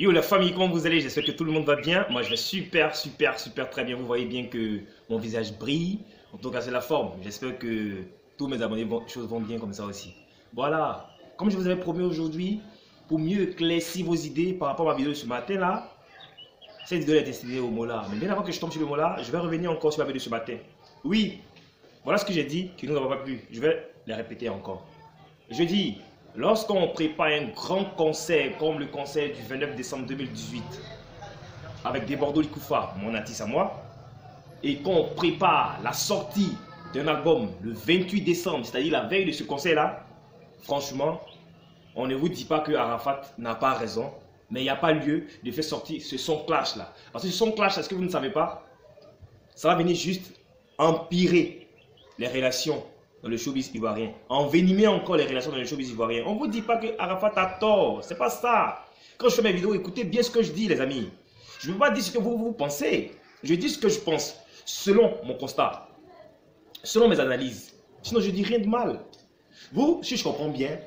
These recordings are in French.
Yo la famille, comment vous allez? J'espère que tout le monde va bien. Moi je vais super, super, super très bien. Vous voyez bien que mon visage brille. En tout cas c'est la forme. J'espère que tous mes abonnés, vont, choses vont bien comme ça aussi. Voilà, comme je vous avais promis aujourd'hui, pour mieux éclaircir vos idées par rapport à ma vidéo de ce matin là, cette vidéo est destinée au Mola. Mais bien avant que je tombe sur le Mola, je vais revenir encore sur ma vidéo de ce matin. Oui, voilà ce que j'ai dit, qui nous n'avons pas plu. Je vais les répéter encore. Je dis, Lorsqu'on prépare un grand concert comme le concert du 29 décembre 2018 avec des Bordeaux Likoufa, mon artiste à moi, et qu'on prépare la sortie d'un album le 28 décembre, c'est-à-dire la veille de ce concert-là, franchement, on ne vous dit pas que Arafat n'a pas raison, mais il n'y a pas lieu de faire sortir ce son clash-là. Parce que ce son clash, est-ce que vous ne savez pas? Ça va venir juste empirer les relations dans le showbiz ivoirien. Envenimer encore les relations dans le showbiz ivoirien. On ne vous dit pas que Arafat a tort. C'est pas ça. Quand je fais mes vidéos, écoutez bien ce que je dis, les amis. Je ne veux pas dire ce que vous, vous pensez. Je dis ce que je pense, selon mon constat, selon mes analyses. Sinon, je dis rien de mal. Vous, si je comprends bien,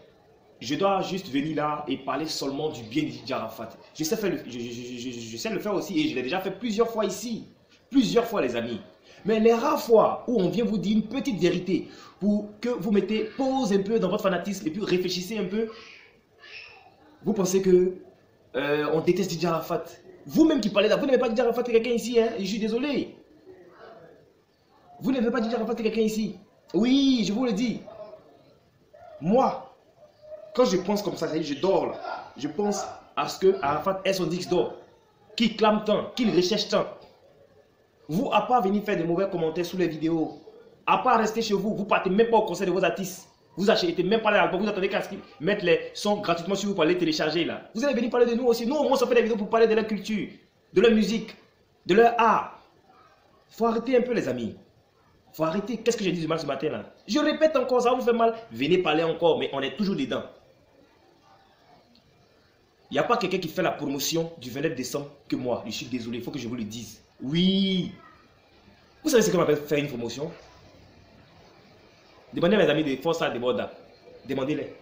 je dois juste venir là et parler seulement du bien d'Arafat. Je sais, faire je sais le faire aussi et je l'ai déjà fait plusieurs fois ici. Plusieurs fois, les amis. Mais les rares fois où on vient vous dire une petite vérité pour que vous mettez pause un peu dans votre fanatisme et puis réfléchissez un peu, vous pensez que euh, on déteste Didier Arafat. Vous-même qui parlez là, vous n'avez pas Didier Arafat quelqu'un ici, hein, je suis désolé. Vous n'avez pas Didier Arafat quelqu'un ici. Oui, je vous le dis. Moi, quand je pense comme ça, je dors là. Je pense à ce que Arafat est son disque d'or, qu'il clame tant, qu'il recherche tant. Vous, à part venir faire des mauvais commentaires sous les vidéos, à part rester chez vous, vous partez même pas au conseil de vos artistes. Vous achetez même pas l'album, vous attendez qu'à ce qu'ils mettent les sons gratuitement sur vous pour les télécharger là. Vous allez venir parler de nous aussi. Nous, au moins, on fait des vidéos pour parler de leur culture, de leur musique, de leur art. faut arrêter un peu, les amis. faut arrêter. Qu'est-ce que j'ai dit du mal ce matin là? Je répète encore, ça vous fait mal. Venez parler encore, mais on est toujours dedans. Il n'y a pas quelqu'un qui fait la promotion du 29 décembre que moi. Je suis désolé, il faut que je vous le dise. Oui. Vous savez ce qu'on appelle faire une promotion? Demandez à mes amis de Force à Deborda. Demandez-les.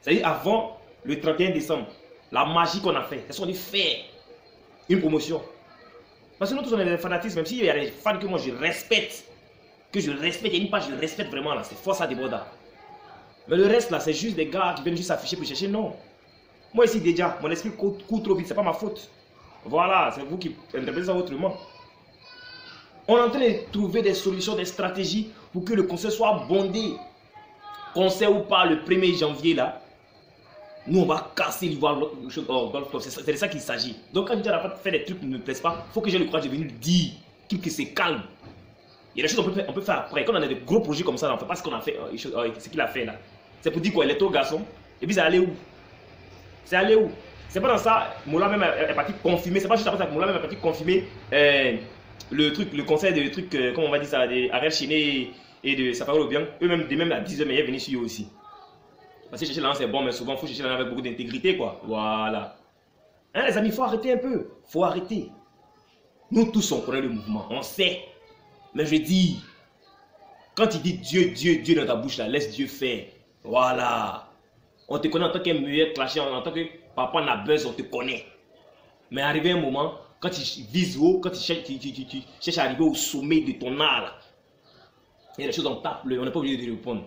C'est-à-dire avant le 31 décembre, la magie qu'on a fait, c'est qu'on dit faire une promotion. Parce que nous tous on est des fanatismes, même s'il y a des fans que moi je respecte, que je respecte, il y a une page que je respecte vraiment là, c'est Force à Deborda. Mais le reste là, c'est juste des gars qui viennent juste s'afficher pour chercher. Non. Moi ici déjà, mon esprit court, trop vite, c'est pas ma faute. Voilà, c'est vous qui interprétez ça autrement. On est en train de trouver des solutions, des stratégies pour que le concert soit bondé. Concert ou pas le 1er janvier là. Nous, on va casser l'ivoire C'est de ça qu'il s'agit. Donc, quand Arafat fait des trucs qui ne me plaisent pas, il faut que j'ai le courage de venir dire qu'il c'est calme. Il y a des choses qu'on peut, faire, après. Quand on a des gros projets comme ça, on ne fait pas ce qu'on a fait, euh, qu'il a fait là. C'est pour dire quoi Il est au garçon. Et puis, c'est allé où? C'est allé où? C'est pas dans ça, Moula même est parti confirmer, c'est pas juste après ça que Moula même est parti confirmer euh, le truc, le conseil de trucs, euh, comment on va dire ça, des Ariel Chiné et de Safari bien. Eux-mêmes, même à 10h, mais ils venus sur eux aussi. Parce que chercher l'an c'est bon, mais souvent, il faut chercher l'an avec beaucoup d'intégrité, quoi. Voilà. Hein, les amis, il faut arrêter un peu. Il faut arrêter. Nous tous, on connaît le mouvement, on sait. Mais je dis, quand il dit Dieu, Dieu, Dieu dans ta bouche, là, laisse Dieu faire. Voilà. On te connaît en tant qu'un meilleur clashé, en tant que papa n'a buzz, on te connaît. Mais arrivé un moment, quand tu vises haut, quand tu cherches, à arriver au sommet de ton art, il y a des choses on tape, on n'est pas obligé de répondre.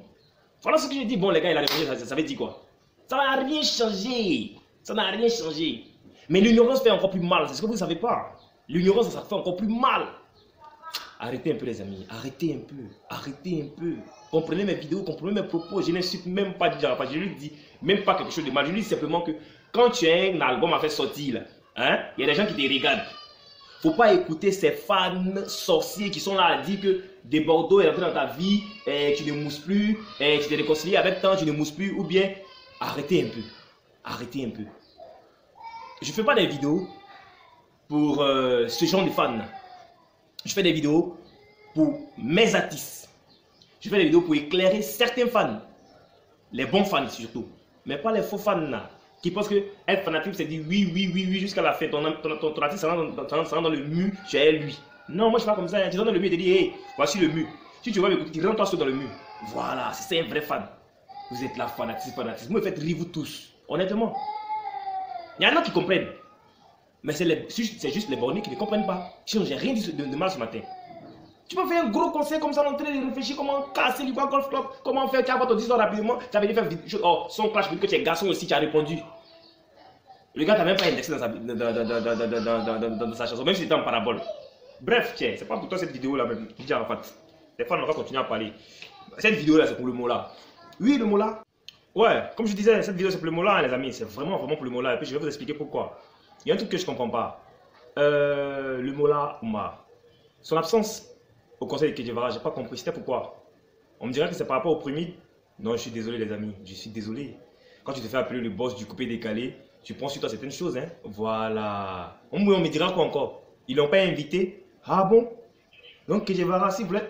Voilà ce que je dis. Bon, les gars, il a répondu, ça, ça veut dire quoi? Ça n'a rien changé. Ça n'a rien changé. Mais l'ignorance fait encore plus mal. C'est ce que vous ne savez pas. L'ignorance, ça fait encore plus mal. Arrêtez un peu, les amis. Arrêtez un peu. Arrêtez un peu. Comprenez mes vidéos, comprenez mes propos. Je n'insulte même pas Je lui dis même pas quelque chose de mal. Je dis simplement que quand tu as un album à faire sortir, hein, il y a des gens qui te regardent. Faut pas écouter ces fans sorciers qui sont là à dire que des Bordeaux est entré dans ta vie, et tu ne mousses plus, et tu te réconcilies avec temps, tu ne mousses plus, ou bien arrêtez un peu. Arrêtez un peu. Je fais pas des vidéos pour euh, ce genre de fans. Je fais des vidéos pour mes artistes. Je fais des vidéos pour éclairer certains fans. Les bons fans surtout. Mais pas les faux fans. Qui pensent que être fanatique, c'est dire oui, oui, oui, oui, jusqu'à la fin. Ton, ton, ton, artiste ça rentre, dans le mur, tu es lui. Non, moi je suis pas comme ça. Tu rentres dans le mur et tu dis, hé, voici le mur. Si tu vois m'écouter, tu rentres toi dans le mur. Voilà, c'est un vrai fan. Vous êtes là, fanatique, fanatique. Vous me faites rire, vous tous. Honnêtement. Il y en a qui comprennent. Mais c'est juste les bornés qui ne comprennent pas. Sinon, j'ai rien dit de, de, mal ce matin. Tu peux faire un gros conseil comme ça, en train de réfléchir comment casser le Golf Club, comment faire, tu as votre 10 ans rapidement, tu avais dit faire oh, son clash, que tu es garçon aussi, tu as répondu. Le gars n'a même pas indexé dans sa, dans, dans, dans, sa chanson, même si c'était en parabole. Bref, tiens, c'est pas pour toi cette vidéo là même, dis Arafat. Les fois, on va continuer à parler. Cette vidéo là, c'est pour le mot là. Oui, le mot là. Ouais, comme je disais, cette vidéo c'est pour le mot là, les amis. C'est vraiment, vraiment pour le mot là. Et puis je vais vous expliquer pourquoi. Il y a un truc que je comprends pas. Euh, le mot là, Omar. Son absence au conseil de Kedjevara, j'ai pas compris. C'était pourquoi? On me dirait que c'est par rapport au premier. Non, je suis désolé, les amis. Je suis désolé. Quand tu te fais appeler le boss du coupé décalé, tu prends sur toi certaines choses. Hein? Voilà. On, me dira quoi encore? Ils l'ont pas invité Ah bon? Donc Kedjevara, si voulez,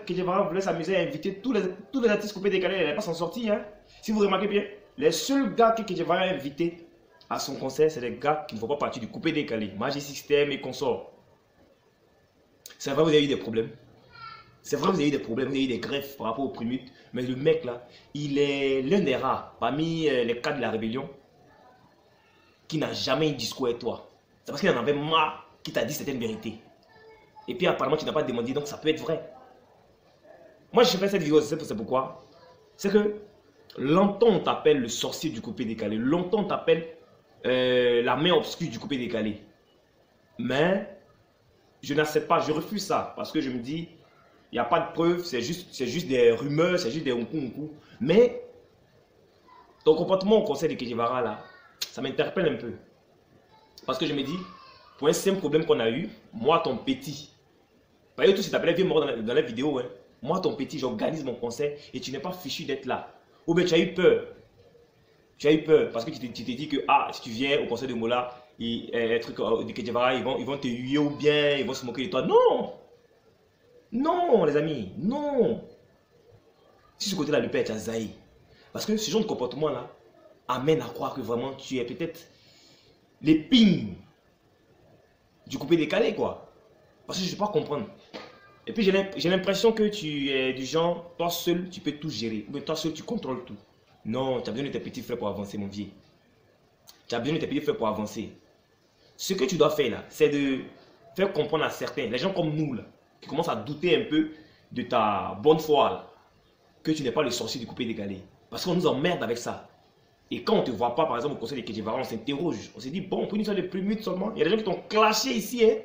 voulait s'amuser à inviter tous les, tous les artistes coupés décalés, il n'allait pas s'en sortir. Hein? Si vous remarquez bien, les seuls gars que Kedjevara a invités à son concert, c'est les gars qui ne font pas partie du coupé décalé. Magic System et consorts. C'est vrai, vous avez eu des problèmes? C'est vrai, vous avez eu des problèmes, vous avez eu des greffes par rapport au primute. Mais le mec là, il est l'un des rares parmi euh, les cas de la rébellion qui n'a jamais eu discours avec toi. C'est parce qu'il en avait marre qui t'a dit certaines vérités. Et puis apparemment, tu n'as pas demandé, donc ça peut être vrai. Moi, je fais cette vidéo, c'est pourquoi. C'est que longtemps on t'appelle le sorcier du coupé décalé. Longtemps on t'appelle euh, la main obscure du coupé décalé. Mais je n'accepte pas, je refuse ça. Parce que je me dis, il n'y a pas de preuves, c'est juste, juste des rumeurs, c'est juste des unku Mais ton comportement au conseil de Kejivara, là, ça m'interpelle un peu. Parce que je me dis, pour un simple problème qu'on a eu, moi, ton petit, pas tout si t'appelais vieux mort dans la, vidéo, hein. moi, ton petit, j'organise mon conseil et tu n'es pas fichu d'être là. Ou bien tu as eu peur. Tu as eu peur parce que tu t'es dit que, ah, si tu viens au conseil de Mola, et, et, truc, euh, de Kedjavara, ils vont, ils vont te huer ou bien, ils vont se moquer de toi. Non Non, les amis, non Si ce côté-là, le père, as zaï. Parce que ce genre de comportement-là amène à croire que vraiment tu es peut-être l'épine du coupé décalé, quoi. Parce que je ne peux pas comprendre. Et puis j'ai l'impression que tu es du genre, toi seul, tu peux tout gérer. Mais toi seul, tu contrôles tout. Non, tu as besoin de tes petits frères pour avancer, mon vieux. Tu as besoin de tes petits frères pour avancer. Ce que tu dois faire là, c'est de faire comprendre à certains, les gens comme nous là, qui commencent à douter un peu de ta bonne foi que tu n'es pas le sorcier du coupé décalé. Parce qu'on nous emmerde avec ça. Et quand on ne te voit pas, par exemple, au conseil de Kedjevara, on s'interroge. On s'est dit, bon, on peut nous faire les plumides seulement. Il y a des gens qui t'ont clashé ici, hein,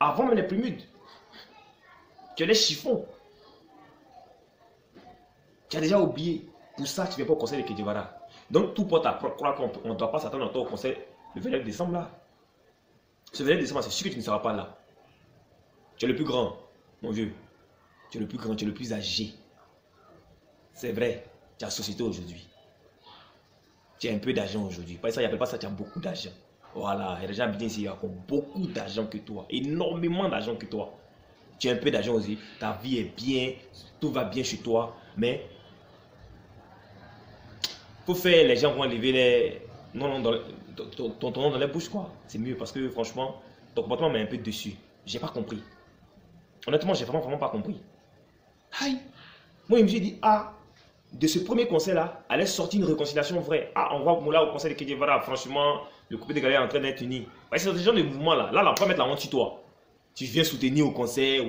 avant même les plumides. Tu as les chiffons. Tu as déjà oublié. Pour ça, tu ne viens pas au conseil de Kedjevara. Donc, tout porte à croire qu'on ne doit pas s'attendre au conseil le 29 décembre là. Ce 29 décembre, c'est sûr que tu ne seras pas là. Tu es le plus grand, mon vieux. Tu es le plus grand, tu es le plus âgé. C'est vrai, tu as société aujourd'hui. Tu as un peu d'argent aujourd'hui. Pas ça, il n'y a pas ça, tu as beaucoup d'argent. Voilà, il y a des gens bien ici qui ont beaucoup d'argent que toi. Énormément d'argent que toi. Tu as un peu d'argent aussi. Ta vie est bien, tout va bien chez toi. Mais faut faire, les gens vont enlever les. Non, non, dans, ton, ton, nom dans les bouches, quoi. C'est mieux parce que franchement, ton comportement met un peu dessus. J'ai pas compris. Honnêtement, j'ai vraiment, vraiment pas compris. Aïe. Moi, je me suis dit, ah, de ce premier conseil-là, allait sortir une réconciliation vraie. Ah, on voit Moula au conseil de Kedjevara, franchement, le couple de galères est en train d'être uni. C'est ce genre de mouvement-là. Là, là, on peut mettre la honte sur toi. Tu viens soutenir au conseil,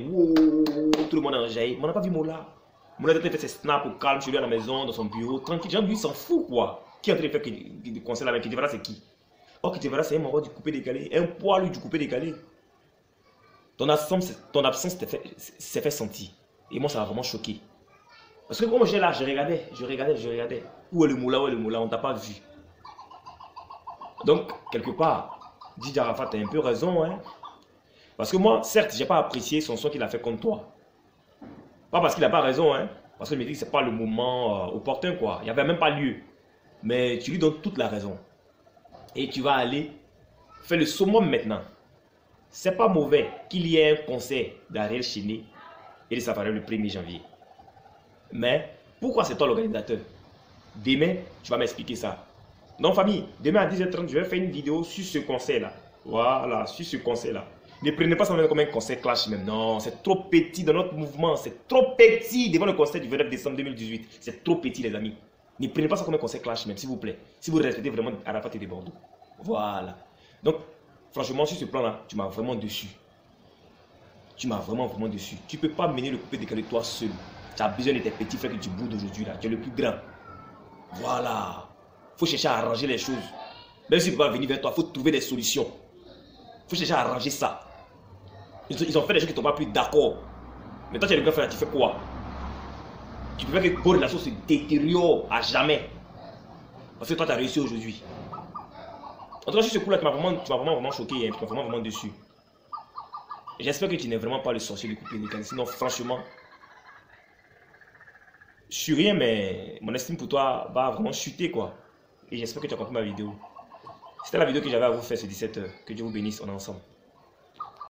tout le monde est enjaillé. Mais on n'a pas vu Moula. Moula a fait ses snaps au calme chez lui à la maison, dans son bureau, tranquille. Genre, lui, s'en fout, quoi. Qui est en train de faire le conseil avec Kedjevara, c'est qui? Oh, Kedjevara, c'est un membre du coupé décalé, un poilu du coupé décalé. Ton absence, ton absence s'est fait sentir. Et moi, ça m'a vraiment choqué. Parce que comme j'ai là, je regardais, je regardais, je regardais. Où est le moula, où est le moula, on t'a pas vu. Donc, quelque part, Didier Arafat a un peu raison. Hein? Parce que moi, certes, je n'ai pas apprécié son son qu'il a fait contre toi. Pas parce qu'il n'a pas raison, hein? parce qu'il me dit que ce n'est pas le moment euh, opportun. quoi. Il n'y avait même pas lieu. Mais tu lui donnes toute la raison. Et tu vas aller faire le summum maintenant. C'est pas mauvais qu'il y ait un concert d'Ariel Chiné et de Safari le 1er janvier. Mais pourquoi c'est toi l'organisateur? Demain, tu vas m'expliquer ça. Non, famille, demain à 10h30, je vais faire une vidéo sur ce conseil-là. Voilà, sur ce conseil-là. Ne prenez pas ça comme un conseil clash même. Non, c'est trop petit dans notre mouvement. C'est trop petit devant le conseil du 29 décembre 2018. C'est trop petit, les amis. Ne prenez pas ça comme un conseil clash même, s'il vous plaît. Si vous respectez vraiment Arafat et Bordeaux. Voilà. Donc, franchement, sur ce plan-là, tu m'as vraiment dessus. Tu m'as vraiment, vraiment dessus. Tu ne peux pas mener le coupé décalé toi seul. Tu as besoin de tes petits frères que tu boudes aujourd'hui là. Tu es le plus grand. Voilà. Il faut chercher à arranger les choses. Même s'ils ne peuvent pas venir vers toi, il faut trouver des solutions. Il faut chercher à arranger ça. Ils, ont fait des choses qui ne sont pas plus d'accord. Mais toi, tu es le grand frère, tu fais quoi? Tu peux faire que vos relations se détériorent à jamais. Parce que toi, tu as réussi aujourd'hui. En tout cas, sur ce coup-là, tu m'as vraiment, vraiment, vraiment choqué. Hein. Tu m'as vraiment, vraiment dessus. J'espère que tu n'es vraiment pas le sorcier du couple décalé. Sinon, franchement, je suis rien, mais mon estime pour toi va vraiment chuter, quoi. Et j'espère que tu as compris ma vidéo. C'était la vidéo que j'avais à vous faire ce 17h. Que Dieu vous bénisse, on est ensemble.